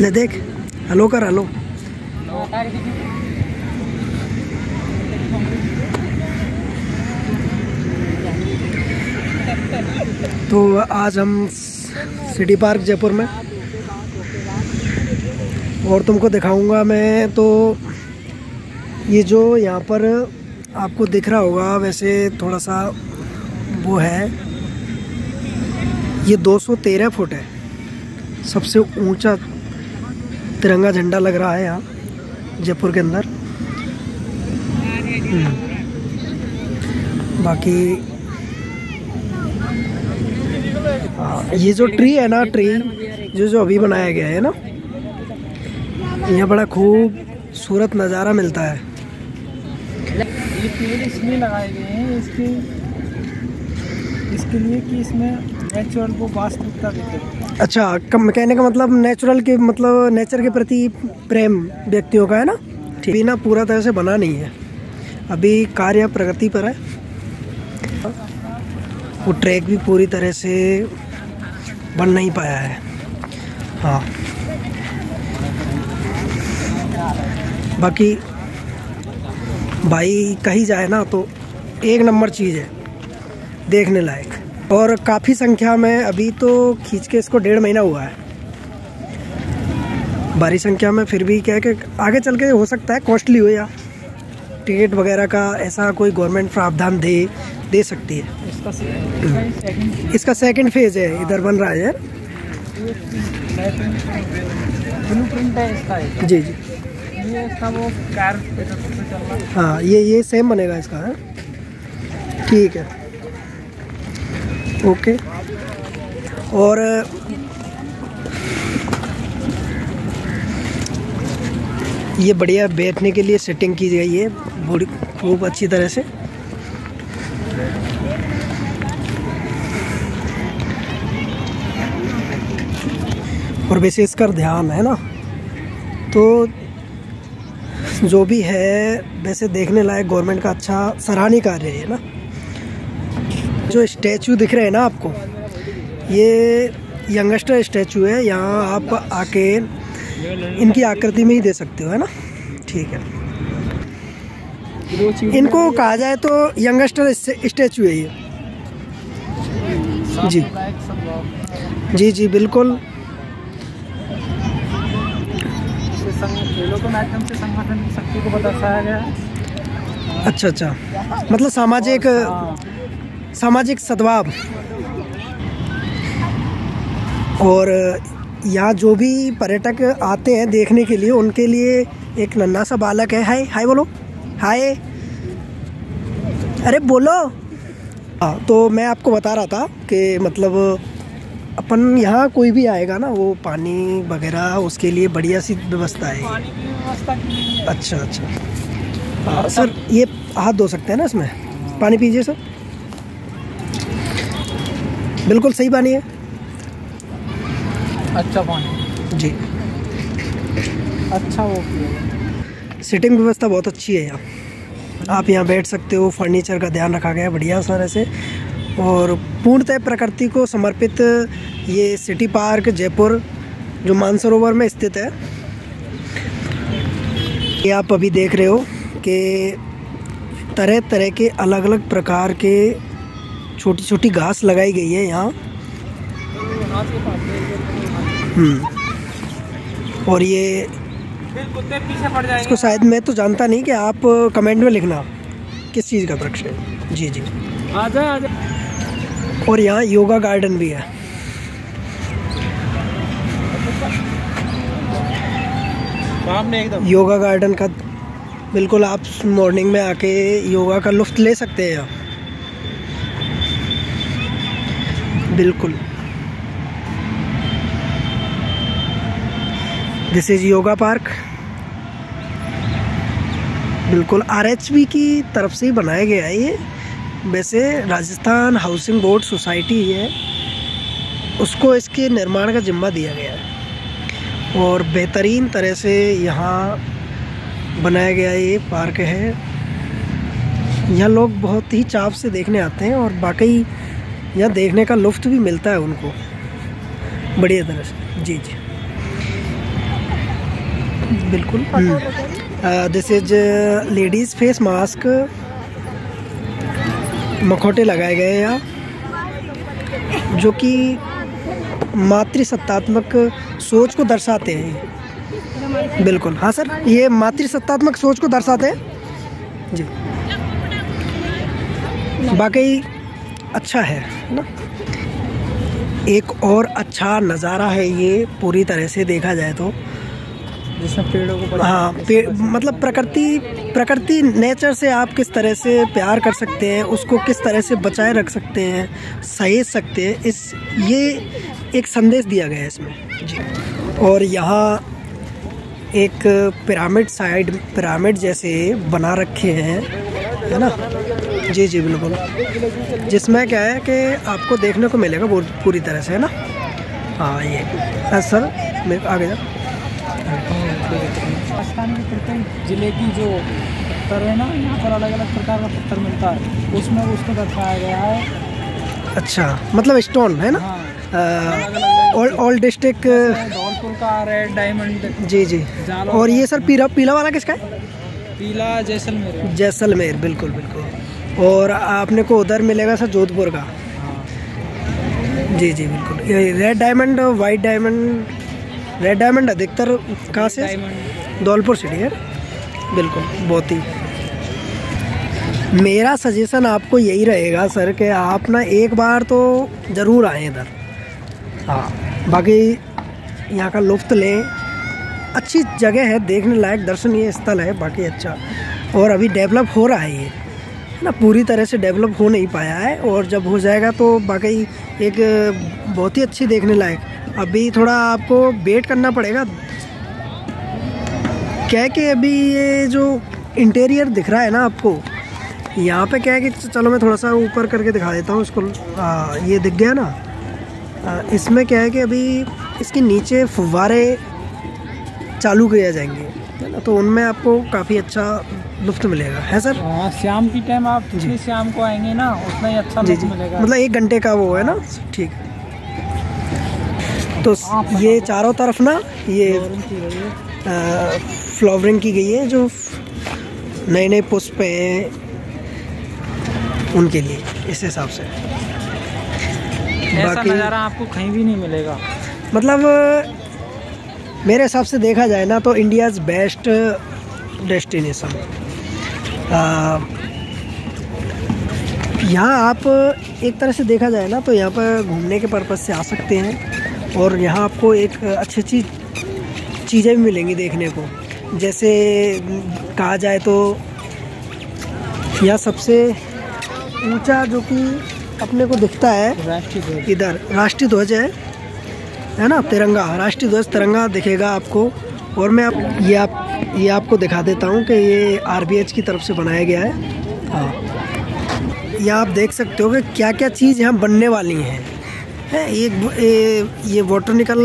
ले देख। हेलो कर, हेलो। तो आज हम सिटी पार्क जयपुर में। और तुमको दिखाऊँगा मैं तो ये जो यहाँ पर आपको दिख रहा होगा, वैसे थोड़ा सा वो है। ये 213 फुट है। सबसे ऊँचा तिरंगा झंडा लग रहा है यहाँ जयपुर के अंदर। हम्म। बाकी हाँ, ये जो ट्री है ना ट्री जो जो अभी बनाया गया है ना यहाँ बड़ा खूबसूरत नज़ारा मिलता है। ये पेड़ इसलिए लगाए गए हैं इसके इसके लिए कि इसमें नेचुरल को वास्तविकता दिखे। अच्छा कम कहने का मतलब नेचुरल के मतलब नेचर के प्रति प्रेम व्यक्तियों का है ना? ठीक। बिना पूरा तरह से बना नहीं है। अभी कार्य प्रगति पर है। वो ट्रैक भी पूरी तरह से बन नहीं पाया है। हाँ। बाकी भाई कहीं जाए ना तो एक नंबर चीज़ है देखने लायक। और काफ़ी संख्या में अभी तो खींच के इसको डेढ़ महीना हुआ है। भारी संख्या में फिर भी क्या है कि आगे चल के हो सकता है कॉस्टली हो या टिकट वगैरह का ऐसा कोई गवर्नमेंट प्रावधान दे दे सकती है। इसका सेकंड इसका सेकंड फ़ेज़ है इधर बन रहा है है। जी जी। ये है। हाँ ये ये सेम बनेगा इसका है। ठीक है। ओके। और, ये बढ़िया बैठने के लिए सेटिंग की गई है बड़ी खूब अच्छी तरह से। और इसका ध्यान है ना तो जो भी है, वैसे देखने लायक गवर्नमेंट का अच्छा सराहनीय कार्य है ना। जो स्टैचू दिख रहे हैं ना आपको ये यंगस्टर स्टैचू है यहाँ आप आके इनकी आकृति में ही दे सकते हो है ना? ठीक है। इनको कहा जाए तो यंगस्टर स्टैचू है ये। जी। जी जी बिल्कुल। खेलों माध्यम से संगठन की शक्ति दर्शाया गया अच्छा अच्छा। मतलब सामाजिक हाँ, सामाजिक सद्भाव और यहाँ जो भी पर्यटक आते हैं देखने के लिए उनके लिए एक नन्ना सा बालक है। हाय हाय बोलो। हाय। अरे बोलो। हाँ तो मैं आपको बता रहा था कि मतलब अपन यहाँ कोई भी आएगा ना वो पानी वगैरह उसके लिए बढ़िया सी व्यवस्था है। पानी की व्यवस्था अच्छा अच्छा। हाँ सर ये हाथ धो सकते हैं ना इसमें? पानी पीजिए सर। बिल्कुल सही पानी है। अच्छा पानी जी। अच्छा वो सिटिंग व्यवस्था बहुत अच्छी है यहाँ। आप यहाँ बैठ सकते हो फर्नीचर का ध्यान रखा गया है बढ़िया सर ऐसे और पूर्णतः प्रकृति को समर्पित ये सिटी पार्क जयपुर जो मानसरोवर में स्थित है। ये आप अभी देख रहे हो कि तरह तरह के अलग अलग प्रकार के छोटी छोटी घास लगाई गई है यहाँ। हम्म। और ये इसको शायद मैं तो जानता नहीं कि आप कमेंट में लिखना किस चीज़ का वृक्ष है। जी जी। आजा आजा। और यहाँ योगा गार्डन भी है। एकदम। योगा गार्डन का बिल्कुल आप मॉर्निंग में आके योगा का लुफ्त ले सकते हैं यहाँ बिल्कुल। दिस इज़ योगा पार्क बिल्कुल आरएचबी की तरफ़ से ही बनाया गया है ये। वैसे राजस्थान हाउसिंग बोर्ड सोसाइटी है। उसको इसके निर्माण का जिम्मा दिया गया है। और बेहतरीन तरह से यहाँ बनाया गया ये पार्क है। यहाँ लोग बहुत ही चाव से देखने आते हैं और बाकी यहाँ देखने का लुफ्त भी मिलता है उनको। बढ़िया तरह से। जी जी। बिल्कुल। This is ladies face mask मखौटे लगाए गए हैं यहाँ जो कि मातृसत्तात्मक सोच को दर्शाते हैं। बिल्कुल। हाँ सर ये मातृसत्तात्मक सोच को दर्शाते हैं? जी। बाकी अच्छा है ना? एक और अच्छा नज़ारा है ये पूरी तरह से देखा जाए तो। जिसमें पेड़ों को हाँ पेड़ मतलब प्रकृति प्रकृति नेचर से आप किस तरह से प्यार कर सकते हैं उसको किस तरह से बचाए रख सकते हैं सहेज सकते हैं इस ये एक संदेश दिया गया है इसमें। जी। और यहाँ एक पिरामिड साइड पिरामिड जैसे बना रखे हैं है ना? जी जी बिल्कुल। जिसमें क्या है कि आपको देखने को मिलेगा पूरी तरह से है ना? हाँ ये। हाँ सर मेरे आगे जा राजस्थान के प्रत्येक ज़िले की जो पत्थर है ना यहाँ पर अलग अलग प्रकार का पत्थर मिलता है। उसमें उसको दर्शाया गया है। अच्छा मतलब स्टोन है ना? हाँ। ऑल ऑल डिस्ट्रिक्ट धौलपुर का रेड डायमंड। जी जी। और ये सर पीला पीला वाला किसका है? पीला जैसलमेर। जैसलमेर बिल्कुल बिल्कुल। और आपने को उधर मिलेगा सर जोधपुर का। जी जी बिल्कुल। ये red diamond white diamond red diamond अधिकतर कहाँ से? धौलपुर सिटी है? बिल्कुल बहुत ही। मेरा सजेशन आपको यही रहेगा सर कि आप ना एक बार तो ज़रूर आएँ इधर। हाँ बाकी यहाँ का लुफ्त लें। अच्छी जगह है देखने लायक दर्शनीय स्थल है बाकी अच्छा। और अभी डेवलप हो रहा है ये। ना पूरी तरह से डेवलप हो नहीं पाया है और जब हो जाएगा तो बाकी एक बहुत ही अच्छी देखने लायक। अभी थोड़ा आपको वेट करना पड़ेगा। क्या कि अभी ये जो इंटीरियर दिख रहा है ना आपको यहाँ पे क्या है कि चलो मैं थोड़ा सा ऊपर करके दिखा देता हूँ इसको आ, ये दिख गया ना। आ, इसमें क्या है कि अभी इसके नीचे फुवारे चालू किए जाएँगे है ना? तो उनमें आपको काफ़ी अच्छा लुफ्त मिलेगा है सर? हाँ, शाम की टाइम आप जितनी शाम को आएँगे ना उतना ही अच्छा जी जी। मिलेगा। मतलब एक घंटे का वो है ना? ठीक। तो ये चारों तरफ़ ना ये है। फ्लावरिंग की गई है जो नए नए पुष्प हैं उनके लिए इस हिसाब से। ऐसा बाकी नज़ारा आपको कहीं भी नहीं मिलेगा। मतलब मेरे हिसाब से देखा जाए ना तो इंडियाज़ बेस्ट डेस्टिनेशन यहाँ आप एक तरह से देखा जाए ना तो यहाँ पर घूमने के पर्पज़ से आ सकते हैं और यहाँ आपको एक अच्छी अच्छी चीज़ें भी मिलेंगी देखने को। जैसे कहा जाए तो यह सबसे ऊँचा जो कि अपने को दिखता है इधर राष्ट्रीय ध्वज है है ना तिरंगा राष्ट्रीय ध्वज तिरंगा दिखेगा आपको। और मैं आप ये आप ये आपको दिखा देता हूँ कि ये आरबीएच की तरफ़ से बनाया गया है। हाँ। ये आप देख सकते हो कि क्या क्या चीज़ यहाँ बनने वाली हैं। है एक ये, ये बोटनिकल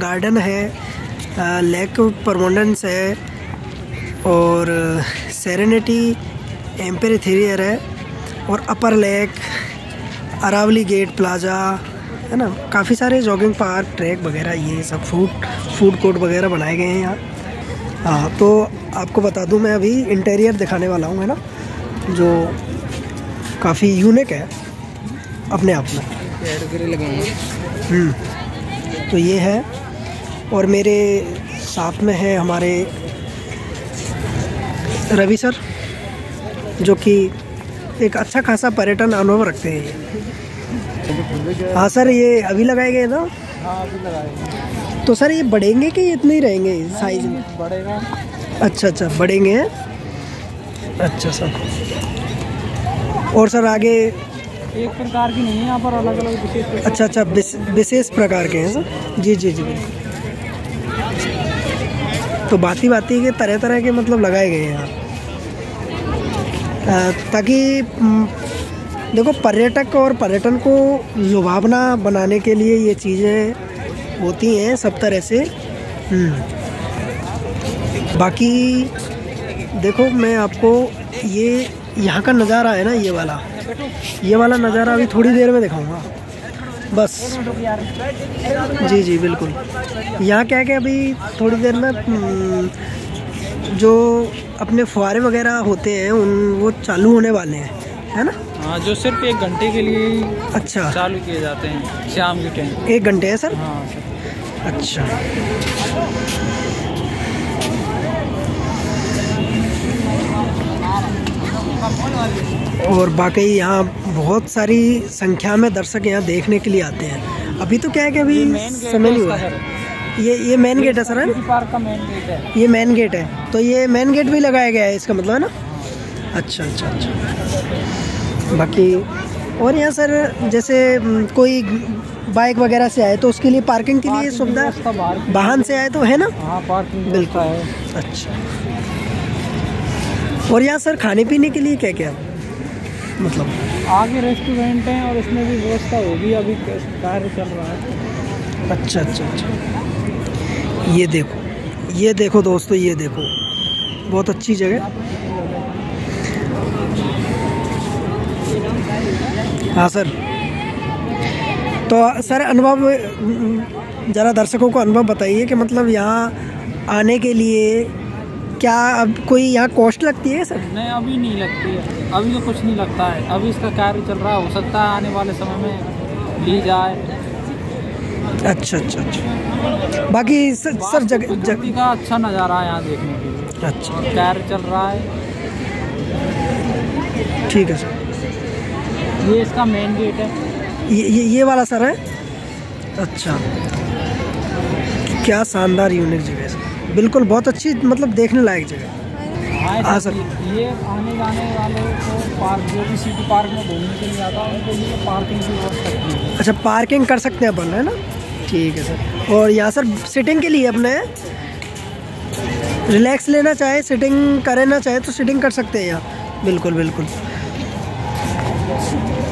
गार्डन है लेक परमोडेंस है और सेरेनिटी एम्पेरिथेरियर है और upper lake Aravali gate plaza है ना? काफ़ी सारे जॉगिंग पार्क ट्रैक वगैरह ये सब फ़ूड फ़ूड कोर्ट वगैरह बनाए गए हैं यहाँ। हाँ तो आपको बता दूँ मैं अभी इंटीरियर दिखाने वाला हूँ है ना? जो काफ़ी यूनिक है अपने आप में। हम्म, तो ये है और मेरे साथ में है हमारे रवि सर जो कि एक अच्छा खासा पर्यटन अनुभव रखते हैं हाँ सर ये अभी लगाए गए ना हाँ अभी लगाएँगे तो सर ये बढ़ेंगे कि इतने ही रहेंगे साइज़ में? बढ़ेगा। अच्छा अच्छा बढ़ेंगे हैं? अच्छा सर। और सर आगे? एक प्रकार की नहीं है यहाँ पर अलग अलग विशेष अच्छा अच्छा विश- विशेष प्रकार के हैं सर। जी जी जी। तो बाती बाती के तरह तरह के मतलब लगाए गए हैं यहाँ। ताकि देखो पर्यटक और पर्यटन को लुभावना बनाने के लिए ये चीज़ें होती हैं सब तरह से। हम्म। बाकी देखो मैं आपको ये यहाँ का नज़ारा है ना ये वाला। ये वाला नज़ारा अभी थोड़ी देर में दिखाऊँगा। बस। जी जी बिल्कुल। यहाँ क्या है कि अभी थोड़ी देर में हम्म, जो अपने फुहारे वगैरह होते हैं उन वो चालू होने वाले हैं है ना? हाँ जो सिर्फ़ एक घंटे के लिए अच्छा। चालू किए जाते हैं शाम के टाइम। एक घंटे है सर? हाँ सर। अच्छा। और बाकी यहाँ बहुत सारी संख्या में दर्शक यहाँ देखने के लिए आते हैं। अभी तो क्या है कि अभी समय नहीं हुआ है ये ये मेन गेट है सर है पार्क का मेन गेट है। ये मेन गेट है। तो ये मेन गेट भी लगाया गया है इसका मतलब है ना? अच्छा अच्छा अच्छा। बाकी और यहाँ सर जैसे कोई बाइक वगैरह से आए तो उसके लिए पार्किंग के लिए सुविधा वाहन से आए तो है ना? हाँ पार्किंग बिल्कुल। है। अच्छा। और यहाँ सर खाने पीने के लिए क्या क्या मतलब? आगे रेस्टोरेंट हैं और इसमें भी व्यवस्था होगी अभी कार्य चल रहा है। अच्छा अच्छा अच्छा। ये देखो ये देखो दोस्तों ये देखो। बहुत अच्छी जगह। हाँ सर। तो सर अनुभव ज़रा दर्शकों को अनुभव बताइए कि मतलब यहाँ आने के लिए क्या अब कोई यहाँ कॉस्ट लगती है सर? नहीं अभी नहीं लगती है। अभी तो कुछ नहीं लगता है। अभी इसका कार्य चल रहा है। हो सकता है आने वाले समय में ली जाए। अच्छा अच्छा अच्छा। बाकी सर, सर जग, जग का अच्छा नज़ारा है यहाँ देखने के लिए। अच्छा। कार्य चल रहा है। ठीक है सर। ये इसका मेन गेट है। ये ये ये वाला सर है? अच्छा। क्या शानदार यूनिक जगह है बिल्कुल बहुत अच्छी मतलब देखने लायक जगह हाँ। हाँ, सर। ये आने जाने वाले को पार्क जो भी सिटी पार्क में घूमने के लिए आता है उनके लिए पार्किंग की व्यवस्था है। अच्छा पार्किंग कर सकते हैं अपन है ना? ठीक है सर। और यहाँ सर सिटिंग के लिए अपने? रिलैक्स लेना चाहे सिटिंग करना चाहे तो सिटिंग कर सकते हैं यहाँ। बिल्कुल बिल्कुल। Super.